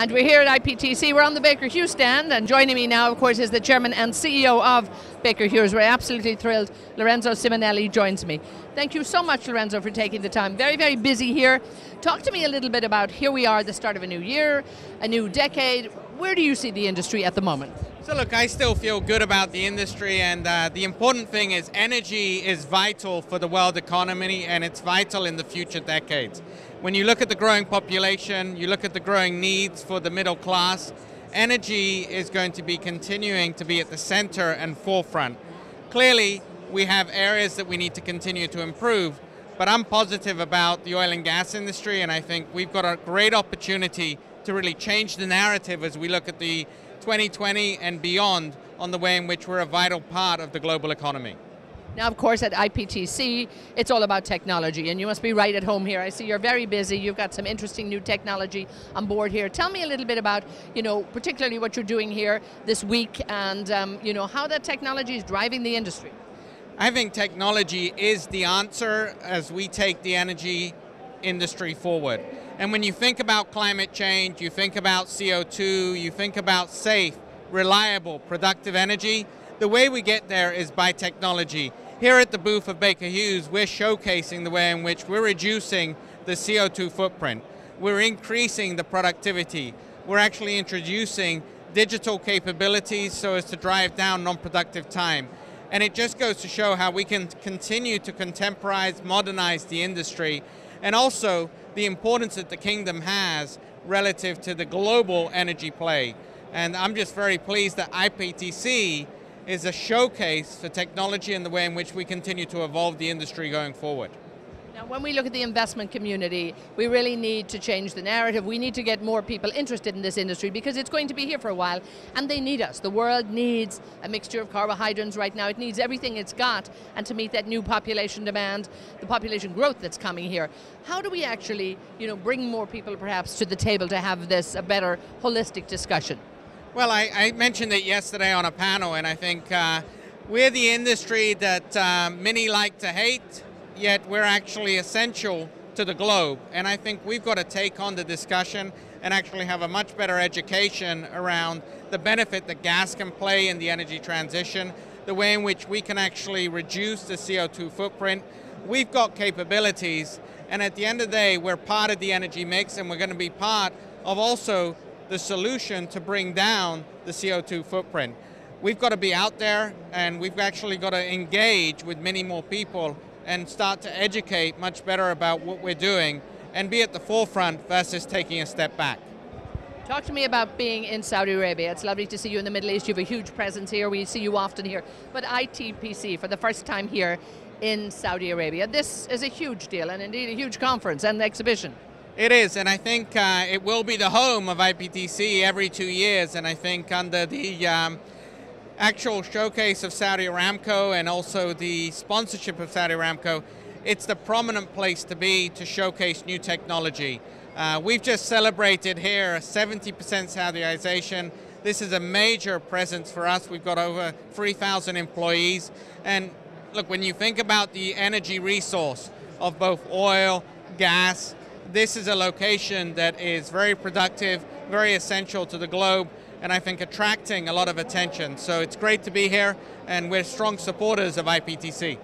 And we're here at IPTC. We're on the Baker Hughes stand, and joining me now, of course, is the chairman and CEO of Baker Hughes. We're absolutely thrilled. Lorenzo Simonelli joins me. Thank you so much, Lorenzo, for taking the time. Very, very busy here. Talk to me a little bit about here we are, the start of a new year, a new decade. Where do you see the industry at the moment? So look, I still feel good about the industry, and uh, the important thing is energy is vital for the world economy, and it's vital in the future decades. When you look at the growing population, you look at the growing needs for the middle class, energy is going to be continuing to be at the center and forefront. Clearly, we have areas that we need to continue to improve, but I'm positive about the oil and gas industry, and I think we've got a great opportunity to really change the narrative as we look at the 2020 and beyond on the way in which we're a vital part of the global economy. Now, of course, at IPTC, it's all about technology, and you must be right at home here. I see you're very busy. You've got some interesting new technology on board here. Tell me a little bit about, you know, particularly what you're doing here this week, and um, you know how that technology is driving the industry. I think technology is the answer as we take the energy industry forward. And when you think about climate change, you think about CO2, you think about safe, reliable, productive energy, the way we get there is by technology. Here at the booth of Baker Hughes, we're showcasing the way in which we're reducing the CO2 footprint. We're increasing the productivity. We're actually introducing digital capabilities so as to drive down non-productive time. And it just goes to show how we can continue to contemporize, modernize the industry, and also the importance that the kingdom has relative to the global energy play. And I'm just very pleased that IPTC is a showcase for technology and the way in which we continue to evolve the industry going forward. Now, when we look at the investment community, we really need to change the narrative. We need to get more people interested in this industry because it's going to be here for a while and they need us. The world needs a mixture of carbohydrates right now. It needs everything it's got and to meet that new population demand, the population growth that's coming here. How do we actually, you know, bring more people perhaps to the table to have this a better holistic discussion? Well, I, I, mentioned it yesterday on a panel, and I think uh, we're the industry that uh, many like to hate, yet we're actually essential to the globe. And I think we've got to take on the discussion and actually have a much better education around the benefit that gas can play in the energy transition, the way in which we can actually reduce the CO2 footprint. We've got capabilities, and at the end of the day, we're part of the energy mix, and we're going to be part of also the solution to bring down the CO2 footprint. We've got to be out there and we've actually got to engage with many more people and start to educate much better about what we're doing and be at the forefront versus taking a step back. Talk to me about being in Saudi Arabia. It's lovely to see you in the Middle East. You have a huge presence here. We see you often here. But ITPC, for the first time here in Saudi Arabia, this is a huge deal and indeed a huge conference and exhibition. It is, and I think uh, it will be the home of IPTC every two years, and I think under the um, actual showcase of Saudi Aramco and also the sponsorship of Saudi Aramco, it's the prominent place to be to showcase new technology. Uh, we've just celebrated here a 70% Saudiization. This is a major presence for us. We've got over 3,000 employees. And look, when you think about the energy resource of both oil, gas, this is a location that is very productive, very essential to the globe, and I think attracting a lot of attention. So it's great to be here, and we're strong supporters of IPTC.